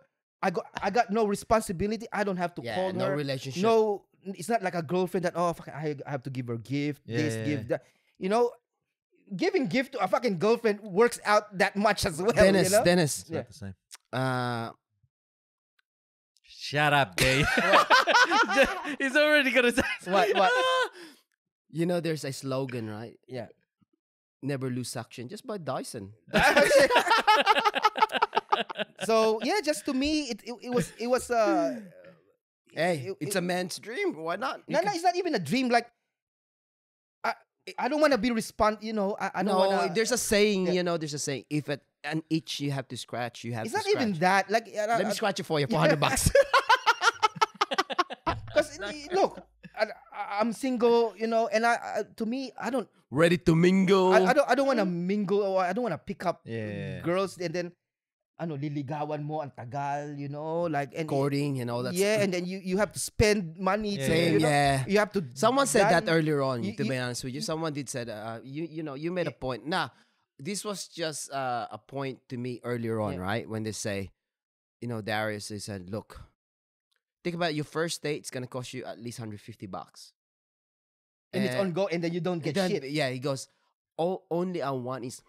I got I got no responsibility. I don't have to yeah, call no her. relationship. No, it's not like a girlfriend that oh fuck, I, I have to give her gift, this, Yeah, give yeah. that. You know, giving gift to a fucking girlfriend works out that much as well. Dennis, you know? Dennis. It's not the same. Uh, Shut up, Dave. He's already gonna say. What, what? You know, there's a slogan, right? Yeah. Never lose suction. Just buy Dyson. so yeah, just to me, it it, it was it was uh. Hey, it- it's it- a man's dream. Why not? You No, no, it's not even a dream. Like, I, I don't want to be respond. You know, I, I don't no, want there's a saying, yeah. you know, there's a saying. If at an itch you have to scratch, you have It's not scratch. even that. Like, uh, Let me scratch it for you for 100 bucks. Because look, I, I'm single. You know, and I, I to me, I don't, Ready to mingle. I, I don't, I don't want to mingle or I don't want to pick up Yeah. girls and then, I ano, liligawan mo ang tagal. You know, like and Courting, you know, that's yeah, and then you you have to spend money. Yeah. to, you know, yeah. You have to. Someone said that earlier on, you- to you- be honest with you. Someone did said, uh, you you know, you made a point. Nah, this was just uh, a point to me earlier on, Yeah. right? When they say, you know, Darius, they said, look, think about it, your first date, it's going to cost you at least 150 bucks. and it's Eh, on go, and then you don't get then, shit. Yeah, he goes, oh, only I want is,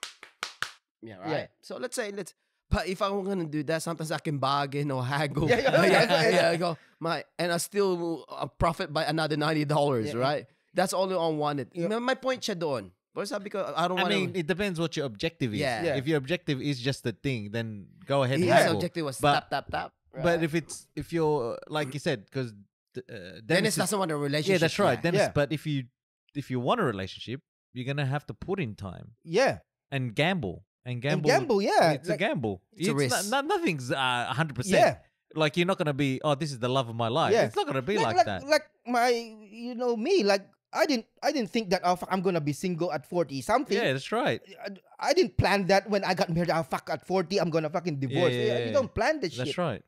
yeah, right. Yeah. So let's say, let's, but if I'm gonna do that, sometimes I can bargain or haggle. Yeah, yeah, yeah, yeah, yeah, yeah. I go, my, and I still uh, profit by another ninety dollars, Yeah, yeah. right? That's all I wanted. Yeah. My, my point siya doon. But it's because I don't I mean, to. it depends what your objective is. Yeah. Yeah. If your objective is just the thing, then go ahead and haggle. objective was But- tap tap tap. But if it's if you're like you said, because uh, Dennis Dennis is- doesn't want a relationship. yeah, that's right, Dennis. Yeah. But if you if you want a relationship, you're gonna have to put in time Yeah, and gamble and gamble. and gamble. Yeah, It's like- a gamble. It's a not- risk. not- nothing's uh, hundred percent. Yeah, Like you're not gonna be. Oh, this is the love of my life. Yeah. It's not gonna be like, like, like, that. like my, you know, me. Like I didn't, I didn't think that. Oh, fuck, I'm gonna be single at forty something. yeah, that's right. I, I didn't plan that when I got married. Oh, fuck, at forty, I'm gonna fucking divorce. yeah, Yeah, yeah, You don't plan this That's shit. That's right.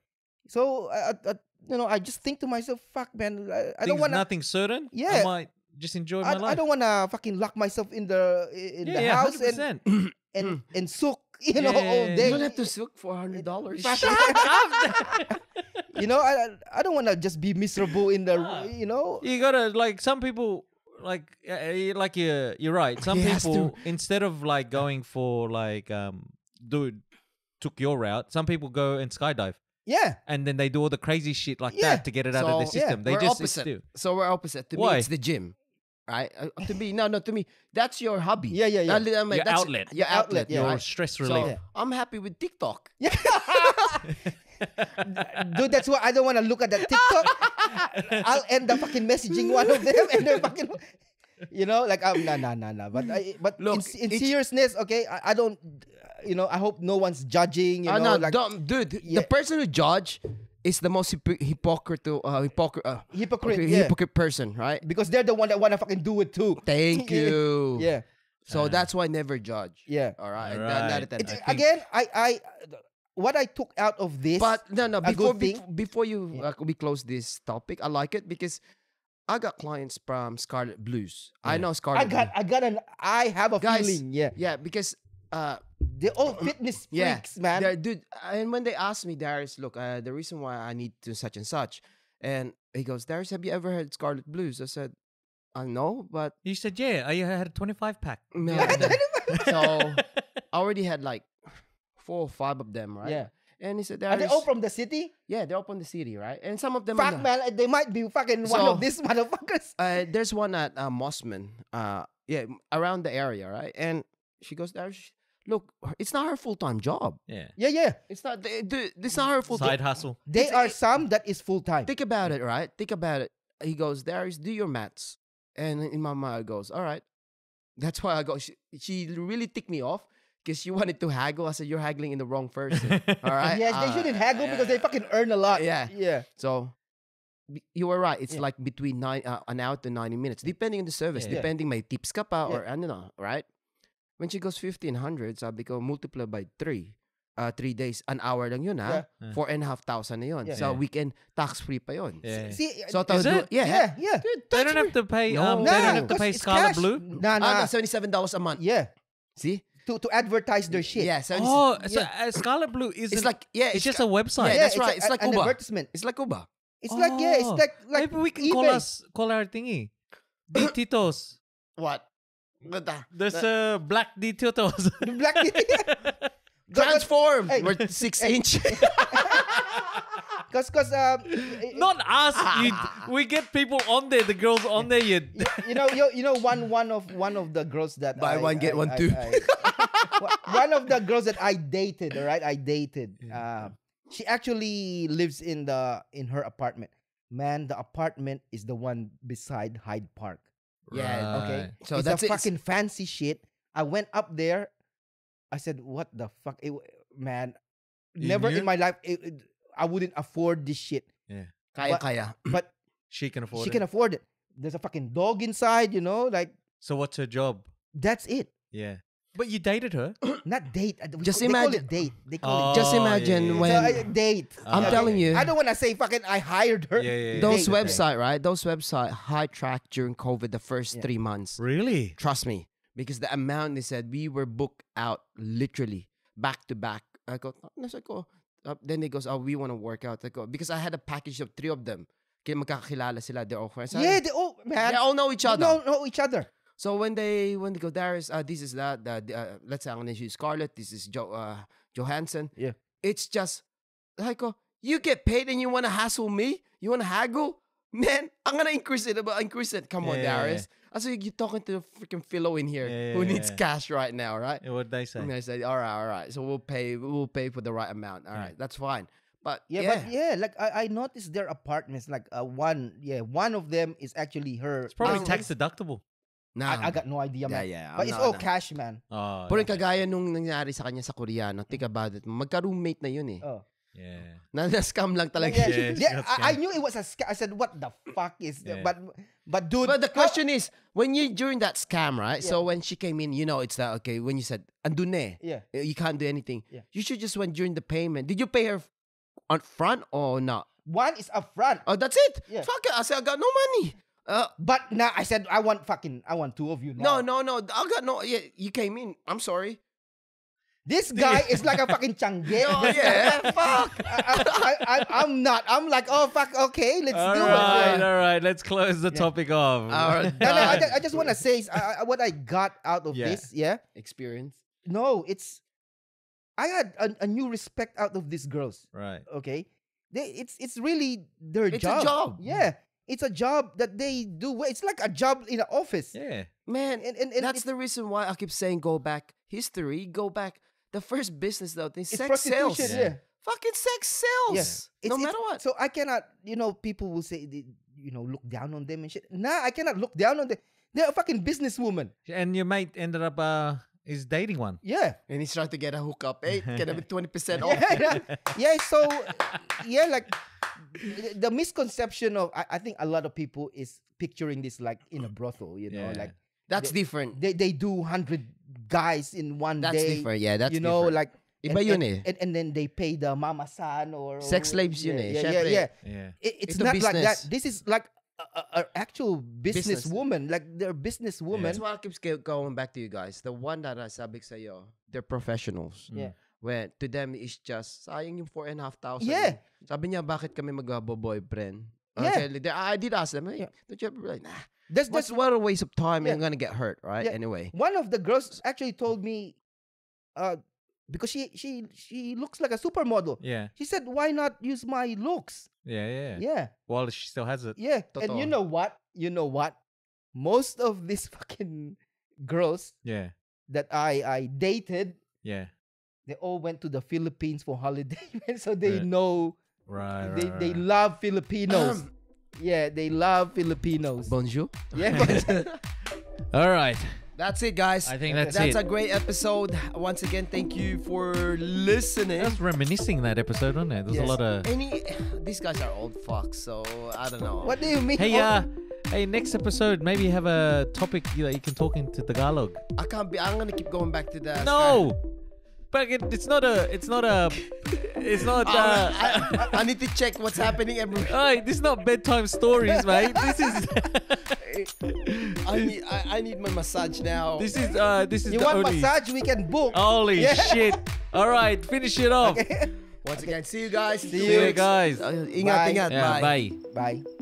So, I, I, I- you know, I just think to myself, fuck, man, I, I don't wanna. nothing certain. Yeah. I might just enjoy my I, life. I don't wanna fucking lock myself in the in yeah, the yeah, house and 100%. and and sook, you know, Yeah, yeah, all day. you don't have to sook for hundred dollars. you know, I I- I don't wanna just be miserable in the, you know. you gotta like some people like uh, like you're you're right. Some He has to. people instead of like going for like um do took your route. Some people go and skydive Yeah, and then they do all the crazy shit like Yeah. that to get it out of their So, yeah, system. they we're just opposite. do. So we're opposite. To Why? me, it's the gym, right? Uh, to me, no, no. To me, that's your hobby. Yeah, yeah, yeah. That- I mean, Your that's outlet. Your outlet. yeah. Your right? stress So relief. I'm happy with TikTok. yeah. Dude, that's why I don't wanna look at that TikTok. I'll end up fucking messaging one of them and they're fucking. You know, like um, nah, nah, nah, nah. But I, but Look, in, in seriousness, okay, I, I don't, you know, I hope no one's judging. You Oh, know, no, like don't, dude. Yeah. The person who judge is the most hypo- hypocrite, uh, hypocrite, uh, hypocrite, okay, yeah, hypocrite person, right? because they're the one that wanna fucking do it too. Thank you. Yeah, So Ah. that's why never judge. yeah. All right. All That- that- that- I again, I, I, what I took out of this, But no, no. Before good thing. before, before you Yeah. uh, we close this topic, I like it because I got clients from Scarlet Blues. I know Scarlet. I got, I got an, I have a Guys, feeling, yeah. Yeah, because uh, They're all fitness yeah, freaks, man. they're- dude. And when they asked me, Darius, look, uh, the reason why I need to such and such, and he goes, Darius, have you ever heard Scarlet Blues? I said, I know, but You said yeah. I had a 25 pack. no. so I already had like four or five of them, right? Yeah. And he said, Are they all from the city? yeah, they're all from the city, right? And some of them, Fuck, man, they might be fucking one of these motherfuckers. uh, there's one at uh, Mosman, uh, yeah, around the area, right? And she goes there. She, Look, it's not her full time job. Yeah. Yeah, yeah. It's not. th- th- It's not her full time. Side hustle. There It's- are it- some that is full time. Think about it, right? Think about it. He goes, Darius, do your maths. And in my mind, I goes, all right. That's why I go. She, she really ticked me off because she wanted to haggle. I said, you're haggling in the wrong person. all right. Yes, they Uh, shouldn't haggle because they fucking earn a lot. Yeah. Yeah. So you were right. It's Yeah. like between nine, uh, an hour to 90 minutes, depending on the service, Yeah. depending may tips ka pa Yeah. or ano na, right? When she goes 1500, sabi ko, multiply by three. Uh, three days, an hour lang yun, ha? Yeah. Four and a half thousand na yun. Yeah. So, Yeah. weekend, tax-free pa yun. Yeah. See, So, uh, tao Is do- it? yeah. yeah, yeah. They don't have to pay. Um, No. they don't have to pay it's Scarlet. Blue. Nah, Ah, nah. no, $77 a month. Yeah. See? To to advertise their shit. Yeah, 70, Oh, so Yeah. uh, Scarlet Blue is it's like, yeah, it's just a website. Yeah, that's it's right. a- It's like an Uber. advertisement. It's like Uber. It's like yeah, it's Oh, like like Maybe we can call us call our thingy. D Titos. What? What There's the- a black D Titos. The black Transform. Hey. We're six Hey. inch. Cause, cause, um, y- Not us. You, we get people on there. The girls on there. You. you know, you, you know, one one of one of the girls that Buy I- one, get I- one I- too. One of the girls that I dated, all right, I dated. Uh, she actually lives in the in her apartment. Man, the apartment is the one beside Hyde Park. Yeah, Okay, So it's that's a fucking fancy shit. I went up there. I said, "What the fuck, It man? You Never knew? in my life it, it- I wouldn't afford this shit, Yeah. Kaya, What- kaya. but She can afford she it. can afford it. There's a fucking dog inside, you know, like so what's her job? that's it. Yeah. But you dated her. Not date. we Just ca- they call imagine- it date. They call Oh, it Just yeah, imagine yeah, yeah. when So, uh, date. I'm Okay. telling you, I don't want to say fucking I hired her. Yeah, yeah, yeah. those Date. website, right? Those website high track during COVID the first Yeah. three months. Really? Trust me, because the amount they said we were booked out literally back to back. I go, nasa ko. Uh, then they goes, oh, we want to work out. I go because I had a package of three of them. Kaya magkakilala sila. They're all friends. Yeah, they all man. they all know each other. Know, know each other. So when they when they go, Darius, uh, this is that. Uh, uh, let's say I'm gonna use Scarlett. This is jo- uh, Johansson. Yeah. It's just like, oh, you get paid and you wanna hassle me? You wanna haggle? Man, I'm gonna increase it. But increase it. Come on, Yeah, yeah, Darius. I said you're talking to the freaking fellow in here Yeah, who yeah, needs yeah. cash right now, right? Yeah, What'd they say? And I say, all right, all right. So we'll pay. We'll pay for the right amount. All Yeah. right, that's fine. But Yeah, yeah, but yeah, like I, I noticed their apartments. Like uh, one, yeah, one of them is actually her. It's probably Um, tax deductible. Nah, I, I got no idea, man. yeah. But I'm it's not- all nah. cash, man. Oh. Pero yeah. kagaya nung nangyari sa kanya sa Koreano, think about it. Magka-roommate na yun eh. Oh. Yeah. Na, na-scam lang talaga. Yeah, Yeah, yeah, it's I, I knew it was a scam. I said, "What the fuck is?" Yeah. that? But, but dude, But the question is, when you during that scam, right? So when she came in, you know, it's that okay. When you said andun na eh, yeah, you can't do anything. Yeah. You should just went during the payment. Did you pay her f- on front or not? one is upfront. Oh, that's it. Yeah. Fuck it. I said I got no money. Uh, But now I said, I want fucking, I want two of you no, now. no, no. I got no. Yeah, you came in. I'm sorry. This guy is like a fucking changge. Oh yeah. Fuck. I, I, I, I'm not. I'm like, oh fuck, okay, let's All do right, it. all right. Let's close the Yeah. topic off. Our No, no, I, done. ju- I just want to say is, I, I- what I got out of Yeah. this. Yeah, experience. no, it's I had a, a new respect out of these girls. right. Okay, they it's it's really their It's a job. job. Yeah, it's a job that they do. It's like a job in an office. Yeah. Man, And, and, and that's it's, the reason why I keep saying go back history. Go back. The first business though, is it's sex sales. prostitution. Yeah. Yeah. Fucking sex sales. It's- no it's- matter what. So I cannot, you know, people will say, they, you know, look down on them and shit. Nah, I cannot look down on them. They're a fucking businesswoman. And your mate ended up uh is dating one. Yeah. And he's trying to get a hookup. Hey, get a bit 20% off. yeah, yeah, yeah. So, yeah, like the- the misconception of, I, I think a lot of people is picturing this like in a brothel, you know, Yeah. like That's They- different. they, they do 100 guys in one That's day. different. Yeah, that's you know, different. like, Iba and, yun and, eh. and, and then they pay the mama san or Sex slaves yun yeah, eh. Yeah, yeah, yeah. Yeah. It, it's Ito not like that. This is like a, a, a actual Business. woman. Like they're businesswoman. That's why I keep going back to you guys. The one that I sabi sa'yo, they're professionals. Yeah. When to them is just sayang yung four and a half thousand. Yeah. Sabi niya, bakit kami magbo-boyfriend? Yeah. Okay, they- I did ask them, hey, Yeah. don't you ever like, nah, That's what's that's what a waste of time Yeah. and you're gonna get hurt, right? Yeah. Anyway. one of the girls actually told me, uh, because she she she looks like a supermodel. Yeah. She said, "Why not use my looks?" Yeah. Yeah. Yeah, While she still has it. yeah. And you know what? You know what? Most of these fucking girls Yeah. that I I dated, Yeah. They all went to the Philippines for holiday, so they Right. know Right. they right, they right. love Filipinos. yeah, they love Filipinos. Bonjour. yeah, but- All right. That's it, guys. I think that's, That's it. a great episode. Once again, thank you for listening. That's reminiscing that episode, wasn't it? There's Yes. a lot of. Any, these guys are old fucks, so I don't know. what do you mean? Hey, uh, hey, next episode maybe have a topic that you can talk into Tagalog. I can't be. I'm gonna keep going back to that. No, but it, it's not a. It's not a. It's not. Uh, Uh, I, I need to check what's happening every. Hey, this is not bedtime stories, mate. This is. I need. I, I need my massage now. this is. Uh, this is you the want only. massage? We can book. Holy Yeah. shit! All right, finish it off. Okay. Once again, see you guys. See you guys. Uh, ingat, Bye. ingat. Yeah, bye. bye. Bye.